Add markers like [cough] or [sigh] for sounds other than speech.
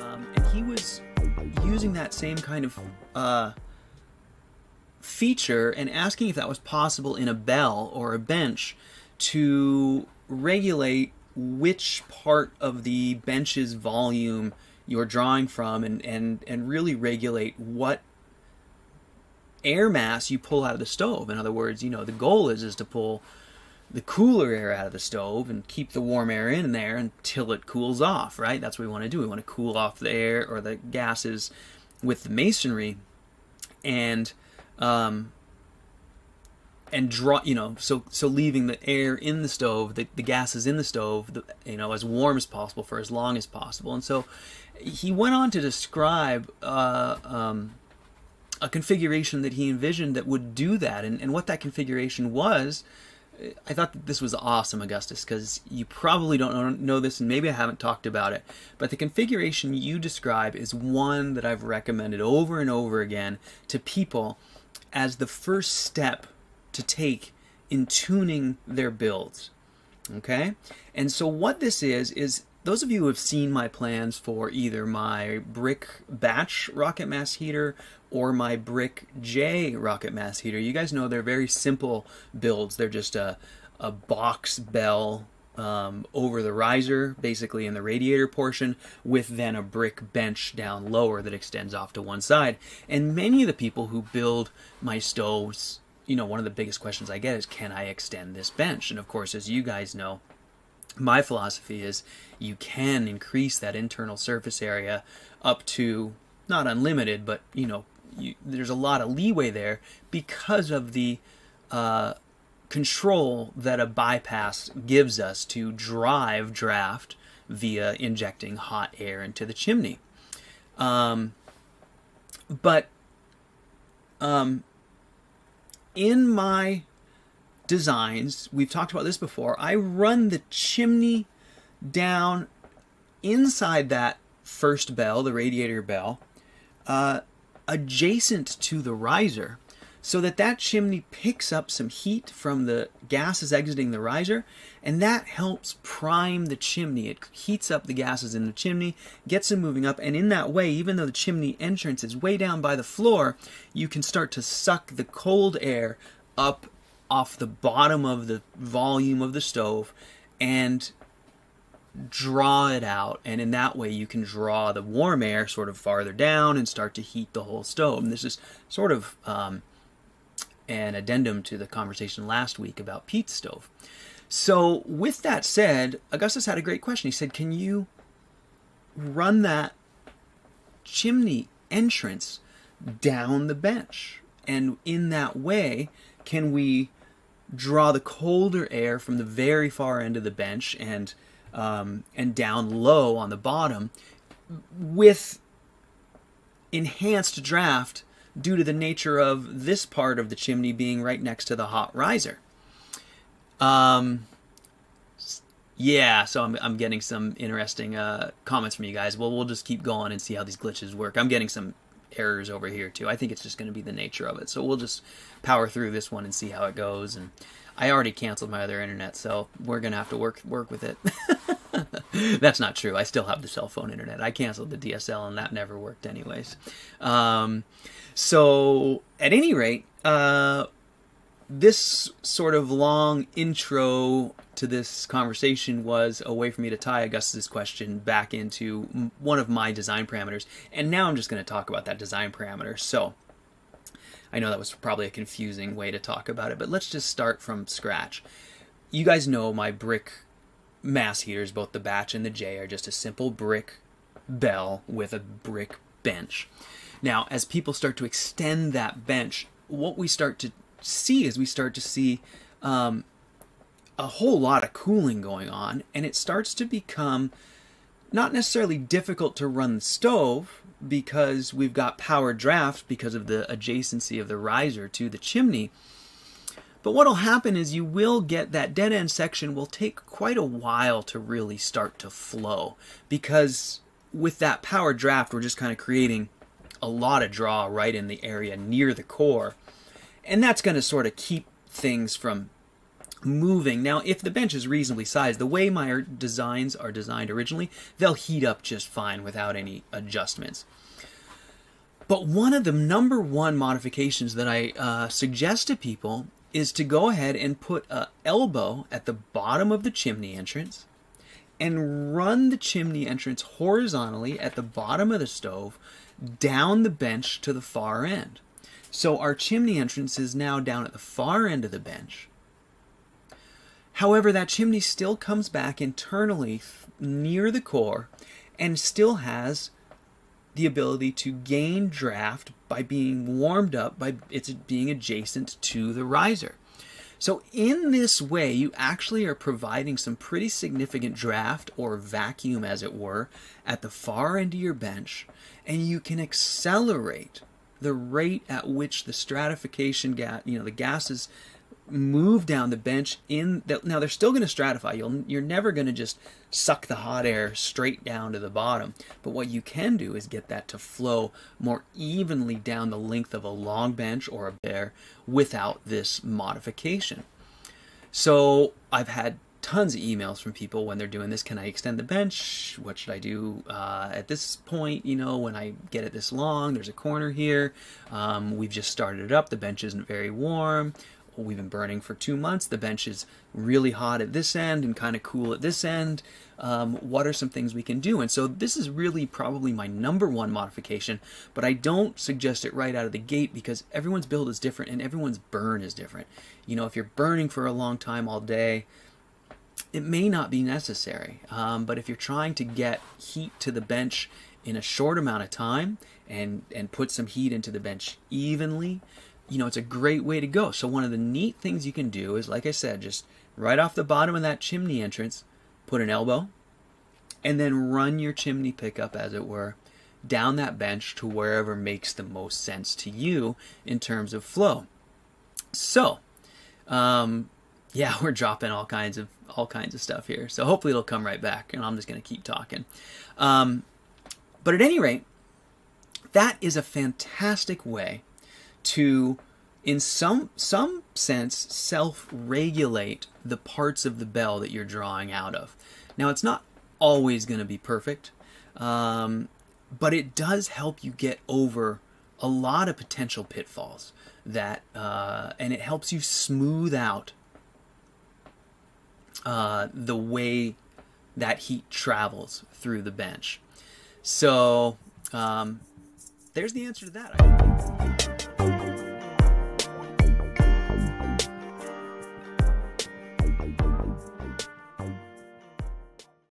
Um, and he was using that same kind of uh, feature and asking if that was possible in a bell or a bench to regulate which part of the bench's volume you're drawing from and, and, and really regulate what air mass you pull out of the stove. In other words, you know, the goal is is to pull the cooler air out of the stove and keep the warm air in there until it cools off, right? That's what we want to do. We want to cool off the air or the gases with the masonry and um, and draw you know so so leaving the air in the stove the, the gases in the stove the, you know as warm as possible for as long as possible and so he went on to describe uh, um, a configuration that he envisioned that would do that and, and what that configuration was I thought that this was awesome, Augustus, because you probably don't know this, and maybe I haven't talked about it. But the configuration you describe is one that I've recommended over and over again to people as the first step to take in tuning their builds. Okay? And so, what this is, is those of you who have seen my plans for either my brick batch rocket mass heater or my brick J rocket mass heater, you guys know they're very simple builds. They're just a, a box bell um, over the riser, basically in the radiator portion, with then a brick bench down lower that extends off to one side. And many of the people who build my stoves, you know, one of the biggest questions I get is, can I extend this bench? And of course, as you guys know, my philosophy is you can increase that internal surface area up to not unlimited, but you know, you, there's a lot of leeway there because of the uh, control that a bypass gives us to drive draft via injecting hot air into the chimney. Um, but um, in my designs, we've talked about this before, I run the chimney down inside that first bell, the radiator bell, uh, adjacent to the riser so that that chimney picks up some heat from the gases exiting the riser and that helps prime the chimney. It heats up the gases in the chimney gets them moving up and in that way even though the chimney entrance is way down by the floor you can start to suck the cold air up off the bottom of the volume of the stove and draw it out and in that way you can draw the warm air sort of farther down and start to heat the whole stove and this is sort of um, an addendum to the conversation last week about Pete's stove. So, with that said, Augustus had a great question. He said, Can you run that chimney entrance down the bench? And in that way, can we draw the colder air from the very far end of the bench and um, and down low on the bottom with enhanced draft due to the nature of this part of the chimney being right next to the hot riser. Um, yeah, so I'm, I'm getting some interesting uh, comments from you guys. Well, we'll just keep going and see how these glitches work. I'm getting some errors over here too. I think it's just going to be the nature of it. So we'll just power through this one and see how it goes. And I already canceled my other internet, so we're going to have to work work with it. [laughs] [laughs] That's not true. I still have the cell phone internet. I canceled the DSL, and that never worked anyways. Um, so, at any rate, uh, this sort of long intro to this conversation was a way for me to tie Augustus's question back into one of my design parameters. And now I'm just going to talk about that design parameter. So, I know that was probably a confusing way to talk about it, but let's just start from scratch. You guys know my brick mass heaters, both the batch and the J, are just a simple brick bell with a brick bench. Now, as people start to extend that bench, what we start to see is we start to see um, a whole lot of cooling going on, and it starts to become not necessarily difficult to run the stove because we've got power draft because of the adjacency of the riser to the chimney. But what'll happen is you will get that dead end section will take quite a while to really start to flow because with that power draft we're just kind of creating a lot of draw right in the area near the core. And that's going to sort of keep things from moving. Now, if the bench is reasonably sized, the way my designs are designed originally, they'll heat up just fine without any adjustments. But one of the number one modifications that I uh, suggest to people is to go ahead and put a elbow at the bottom of the chimney entrance and run the chimney entrance horizontally at the bottom of the stove down the bench to the far end. So our chimney entrance is now down at the far end of the bench. However, that chimney still comes back internally near the core and still has the ability to gain draft by being warmed up by its being adjacent to the riser. So in this way, you actually are providing some pretty significant draft or vacuum, as it were, at the far end of your bench, and you can accelerate the rate at which the stratification gas, you know, the gases move down the bench in the, now they're still going to stratify. You'll you're never going to just suck the hot air straight down to the bottom. But what you can do is get that to flow more evenly down the length of a long bench or a bear without this modification. So i've had tons of emails from people when they're doing this can i extend the bench? What should i do uh, at this point you know when i get it this long? There's a corner here. Um, we've just started it up. The bench isn't very warm we've been burning for two months. The bench is really hot at this end and kind of cool at this end. Um, what are some things we can do? And so this is really probably my number one modification, but I don't suggest it right out of the gate because everyone's build is different and everyone's burn is different. You know, if you're burning for a long time all day, it may not be necessary. Um, but if you're trying to get heat to the bench in a short amount of time and and put some heat into the bench evenly, you know, it's a great way to go. So one of the neat things you can do is, like I said, just right off the bottom of that chimney entrance, put an elbow, and then run your chimney pickup, as it were, down that bench to wherever makes the most sense to you in terms of flow. So, um, yeah, [laughs] we're dropping all kinds of all kinds of stuff here. So hopefully it'll come right back, and I'm just going to keep talking. Um, but at any rate, that is a fantastic way to in some some sense self-regulate the parts of the bell that you're drawing out of. Now it's not always going to be perfect, um, but it does help you get over a lot of potential pitfalls that uh, and it helps you smooth out uh, the way that heat travels through the bench. So um, there's the answer to that.